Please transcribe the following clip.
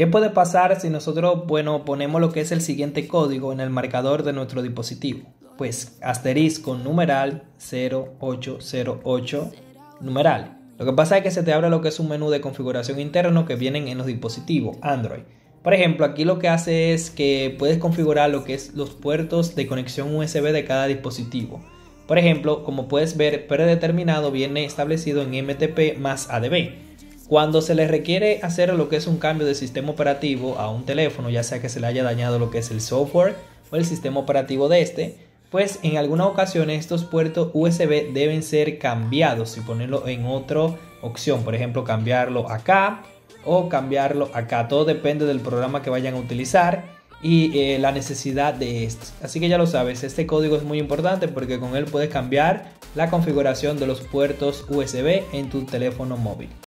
¿Qué puede pasar si nosotros, bueno, ponemos lo que es el siguiente código en el marcador de nuestro dispositivo? Pues asterisco numeral 0808 numeral. Lo que pasa es que se te abre lo que es un menú de configuración interno que vienen en los dispositivos Android. Por ejemplo, aquí lo que hace es que puedes configurar lo que es los puertos de conexión USB de cada dispositivo. Por ejemplo, como puedes ver, predeterminado viene establecido en MTP más ADB. Cuando se le requiere hacer lo que es un cambio de sistema operativo a un teléfono, ya sea que se le haya dañado lo que es el software o el sistema operativo de este, pues en algunas ocasiones estos puertos USB deben ser cambiados y ponerlo en otra opción, por ejemplo cambiarlo acá o cambiarlo acá. Todo depende del programa que vayan a utilizar y eh, la necesidad de esto. Así que ya lo sabes, este código es muy importante porque con él puedes cambiar la configuración de los puertos USB en tu teléfono móvil.